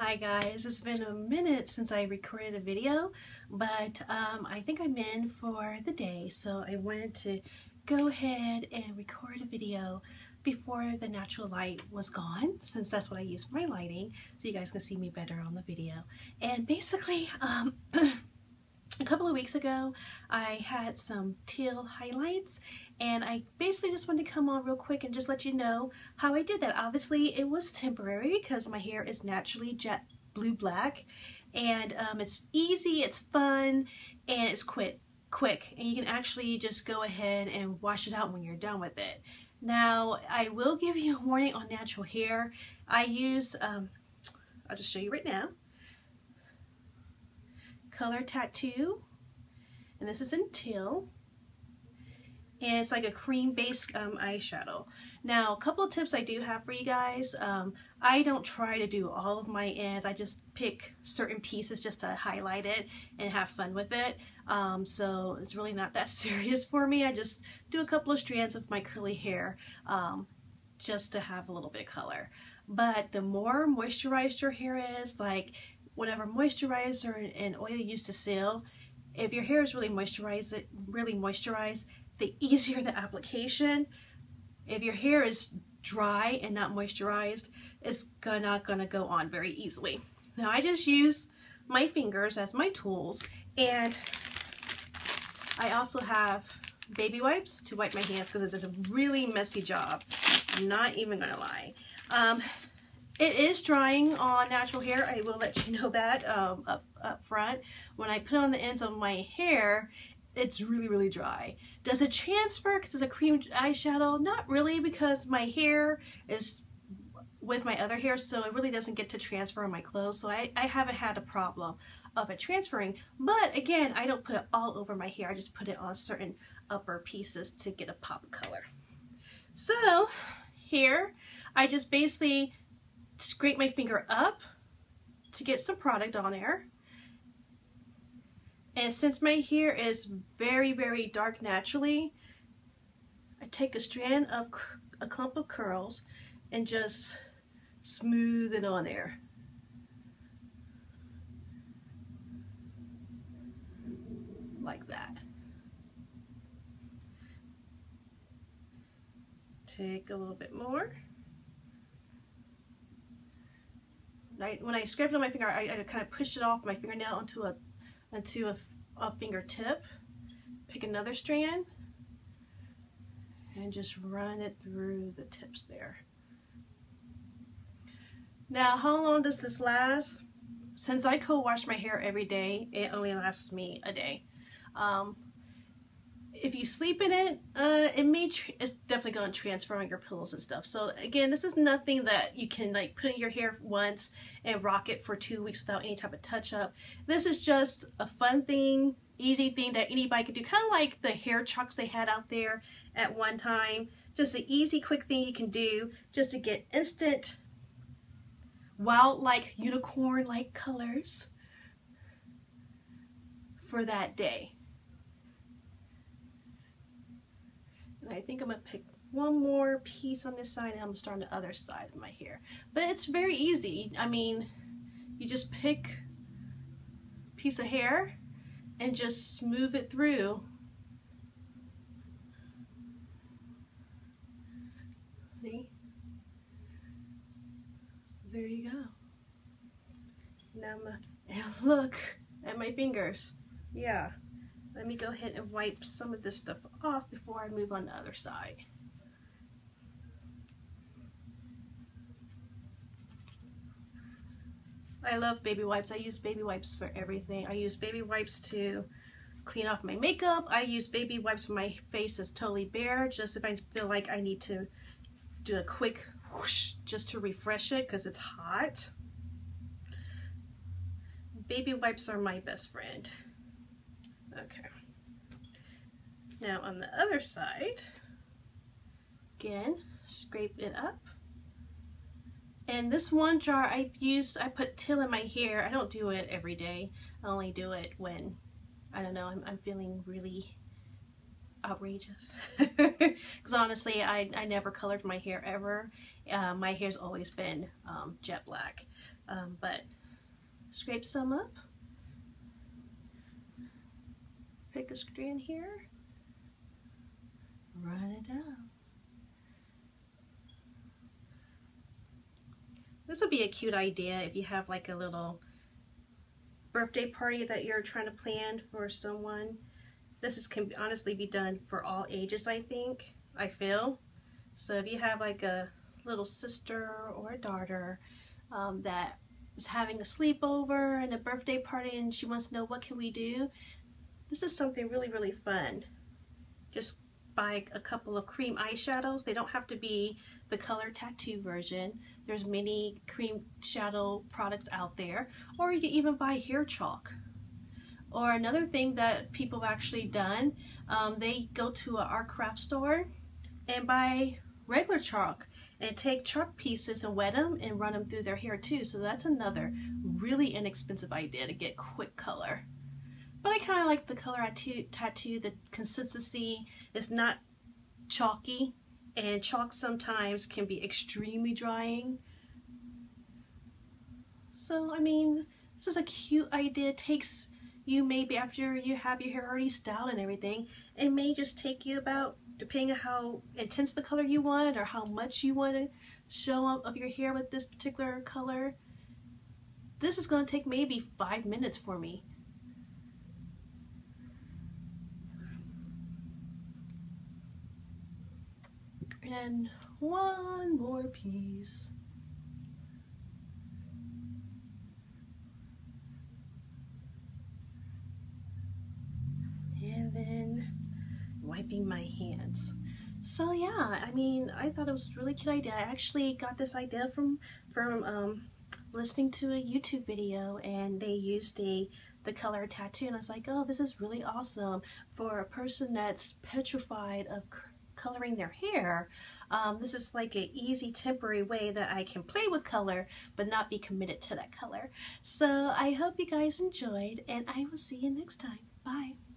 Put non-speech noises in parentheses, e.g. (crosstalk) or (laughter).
Hi guys, it's been a minute since I recorded a video, but um, I think I'm in for the day, so I wanted to go ahead and record a video before the natural light was gone, since that's what I use for my lighting, so you guys can see me better on the video. And basically, um, (clears throat) a couple of weeks ago I had some teal highlights and I basically just wanted to come on real quick and just let you know how I did that. Obviously it was temporary because my hair is naturally jet blue black and um, it's easy, it's fun, and it's quick, quick and you can actually just go ahead and wash it out when you're done with it. Now I will give you a warning on natural hair. I use, um, I'll just show you right now color tattoo. And this is in teal. And it's like a cream based um, eyeshadow. Now a couple of tips I do have for you guys um, I don't try to do all of my ends. I just pick certain pieces just to highlight it and have fun with it. Um, so it's really not that (laughs) serious for me. I just do a couple of strands of my curly hair um, just to have a little bit of color. But the more moisturized your hair is like whatever moisturizer and oil you use to seal, if your hair is really moisturized, really moisturized, the easier the application. If your hair is dry and not moisturized, it's not gonna go on very easily. Now I just use my fingers as my tools and I also have baby wipes to wipe my hands because it's a really messy job. I'm not even gonna lie. Um, it is drying on natural hair. I will let you (laughs) know that um, up, up front. When I put on the ends of my hair, it's really, really dry. Does it transfer because it's a cream eyeshadow? Not really because my hair is with my other hair, so it really doesn't get to transfer on my clothes. So I, I haven't had a problem of it transferring. But again, I don't put it all over my hair. I just put it on certain upper pieces to get a pop color. So here, I just basically scrape my finger up to get some product on there. And since my hair is very, very dark naturally, I take a strand of a clump of curls and just smooth it on there. Like that. Take a little bit more. I, when I scraped it on my finger, I, I kind of pushed it off my fingernail onto a onto a, a fingertip. Pick another strand and just run it through the tips there. Now, how long does this last? Since I co-wash my hair every day, it only lasts me a day. Um, if you sleep in it, uh, it may it's definitely going to transfer on your pillows and stuff. So again, this is nothing that you can like put in your hair once and rock it for two weeks without any type of touch up. This is just a fun thing, easy thing that anybody could do. Kind of like the hair chalks they had out there at one time. Just an easy, quick thing you can do just to get instant wild-like unicorn-like colors for that day. And I think I'm to pick one more piece on this side and I'm to start on the other side of my hair. But it's very easy. I mean, you just pick piece of hair and just smooth it through. See? There you go. Now I'm gonna, and (laughs) look at my fingers. Yeah. Let me go ahead and wipe some of this stuff off before I move on the other side. I love baby wipes. I use baby wipes for everything. I use baby wipes to clean off my makeup. I use baby wipes when my face is totally bare, just if I feel like I need to do a quick whoosh just to refresh it because it's hot. Baby wipes are my best friend. Okay. Now on the other side, again, scrape it up. And this one jar I've used, I put till in my hair. I don't do it every day. I only do it when, I don't know, I'm, I'm feeling really outrageous. (laughs) Because honestly, I, I never colored my hair ever. Uh, my hair's always been um, jet black. Um, but scrape some up. Pick a strand here. Run it down. This would be a cute idea if you have like a little birthday party that you're trying to plan for someone. This is, can honestly be done for all ages, I think, I feel. So if you have like a little sister or a daughter um, that is having a sleepover and a birthday party and she wants to know what can we do, this is something really, really fun. Just buy a couple of cream eyeshadows. They don't have to be the color tattoo version. There's many cream shadow products out there. Or you can even buy hair chalk. Or another thing that people have actually done, um, they go to an art craft store and buy regular chalk and take chalk pieces and wet them and run them through their hair too. So that's another really inexpensive idea to get quick color. But I kind of like the color I tattoo. The consistency is not chalky and chalk sometimes can be extremely drying. So, I mean, this is a cute idea. It takes you maybe after you have your hair already styled and everything, it may just take you about, depending on how intense the color you want or how much you want to show up of your hair with this particular color. This is going to take maybe five minutes for me. And one more piece. And then wiping my hands. So yeah, I mean, I thought it was a really cute idea. I actually got this idea from from um, listening to a YouTube video and they used a the color tattoo and I was like, oh, this is really awesome for a person that's petrified of coloring their hair, um, this is like an easy temporary way that I can play with color but not be committed to that color. So I hope you guys enjoyed and I will see you next time. Bye.